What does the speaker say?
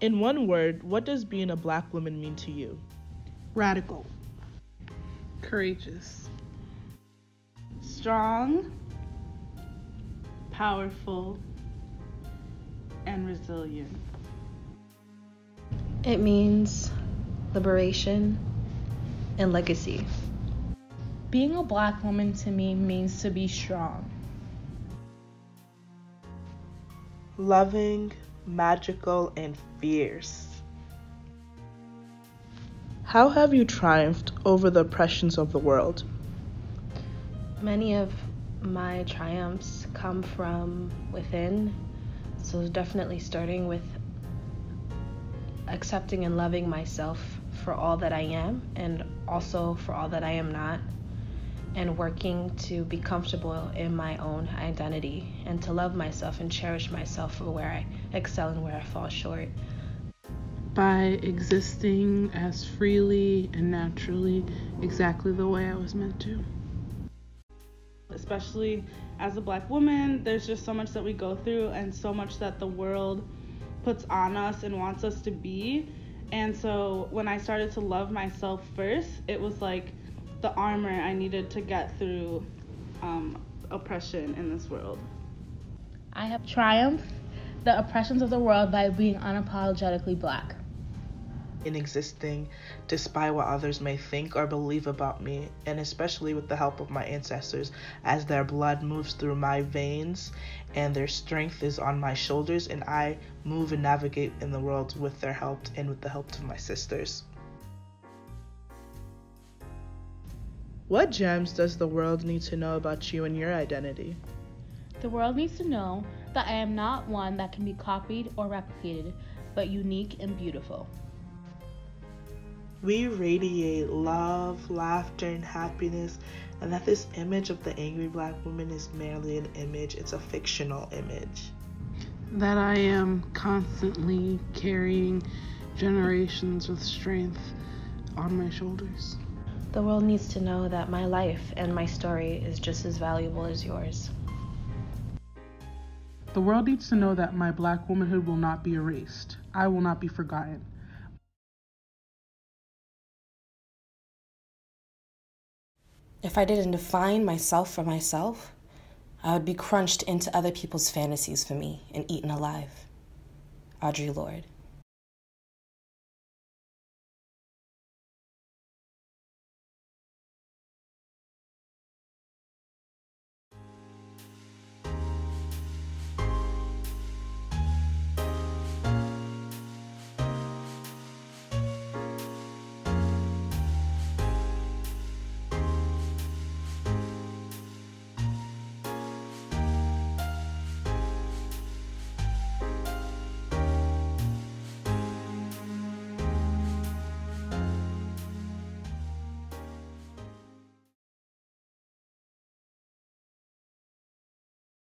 In one word, what does being a black woman mean to you? Radical. Courageous. Strong. Powerful. And resilient. It means liberation and legacy. Being a black woman to me means to be strong. Loving, magical, and fierce. How have you triumphed over the oppressions of the world? Many of my triumphs come from within, so definitely starting with accepting and loving myself for all that I am and also for all that I am not, and working to be comfortable in my own identity and to love myself and cherish myself for where I excel and where I fall short. By existing as freely and naturally exactly the way I was meant to. Especially as a black woman, there's just so much that we go through and so much that the world puts on us and wants us to be. And so when I started to love myself first, it was like the armor I needed to get through um, oppression in this world. I have triumphed the oppressions of the world by being unapologetically black. In existing despite what others may think or believe about me, and especially with the help of my ancestors, as their blood moves through my veins and their strength is on my shoulders, and I move and navigate in the world with their help and with the help of my sisters. What gems does the world need to know about you and your identity? The world needs to know that I am not one that can be copied or replicated, but unique and beautiful. We radiate love, laughter, and happiness, and that this image of the angry black woman is merely an image, it's a fictional image. That I am constantly carrying generations of strength on my shoulders. The world needs to know that my life and my story is just as valuable as yours. The world needs to know that my black womanhood will not be erased. I will not be forgotten. If I didn't define myself for myself, I would be crunched into other people's fantasies for me and eaten alive. Audre Lorde.